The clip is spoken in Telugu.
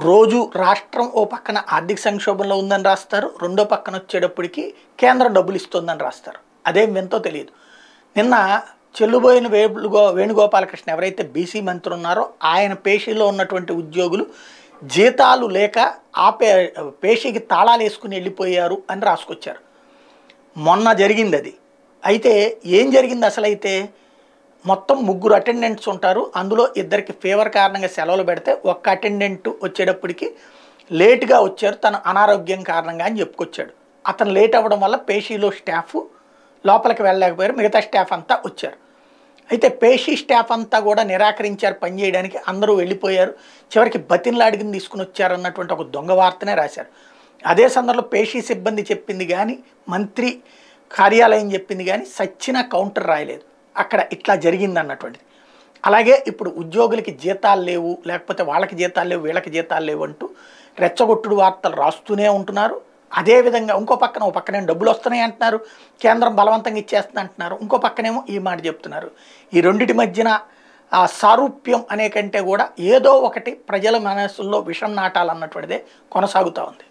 రోజు రాష్ట్రం ఓ పక్కన ఆర్థిక సంక్షోభంలో ఉందని రాస్తారు రెండో పక్కన వచ్చేటప్పటికి కేంద్రం డబ్బులు ఇస్తుందని రాస్తారు. అదేం వింతో తెలియదు. నిన్న చెల్లుబోయిన వేణుగో వేణుగోపాలకృష్ణ ఎవరైతే బీసీ మంత్రి ఉన్నారో ఆయన పేషీలో ఉన్నటువంటి ఉద్యోగులు జీతాలు లేక ఆ పే పేషీకి తాళాలు వేసుకుని వెళ్ళిపోయారు అని రాసుకొచ్చారు. మొన్న జరిగింది అది. అయితే ఏం జరిగింది అసలైతే? మొత్తం ముగ్గురు అటెండెంట్స్ ఉంటారు. అందులో ఇద్దరికి ఫీవర్ కారణంగా సెలవులు పెడితే ఒక్క అటెండెంట్ వచ్చేటప్పటికి లేట్గా వచ్చారు. తన అనారోగ్యం కారణంగా అని చెప్పుకొచ్చాడు. అతను లేట్ అవ్వడం వల్ల పేషీలో స్టాఫ్ లోపలికి వెళ్ళలేకపోయారు. మిగతా స్టాఫ్ అంతా వచ్చారు. అయితే పేషీ స్టాఫ్ అంతా కూడా నిరాకరించారు. పనిచేయడానికి అందరూ వెళ్ళిపోయారు. చివరికి బతిన్లాడిగిని తీసుకుని వచ్చారు అన్నటువంటి ఒక దొంగ వార్తనే రాశారు. అదే సందర్భంలో పేషీ సిబ్బంది చెప్పింది కానీ మంత్రి కార్యాలయం చెప్పింది కానీ సచ్చిన కౌంటర్ రాయలేదు. అక్కడ ఇట్లా జరిగింది అన్నటువంటిది అలాగే ఇప్పుడు ఉద్యోగులకి జీతాలు లేవు లేకపోతే వాళ్ళకి జీతాలు లేవు వీళ్ళకి జీతాలు లేవు అంటూ రెచ్చగొట్టుడు వార్తలు రాస్తూనే ఉంటున్నారు. అదేవిధంగా ఇంకో పక్కన ఒక పక్కనేమో డబ్బులు వస్తున్నాయి అంటున్నారు కేంద్రం బలవంతంగా ఇచ్చేస్తుంది అంటున్నారు ఇంకో పక్కనేమో ఈ మాట చెప్తున్నారు. ఈ రెండిటి మధ్యన ఆ సారూప్యం అనే కంటే కూడా ఏదో ఒకటి ప్రజల మనసుల్లో విషం నాటాలన్నటువంటిదే కొనసాగుతూ ఉంది.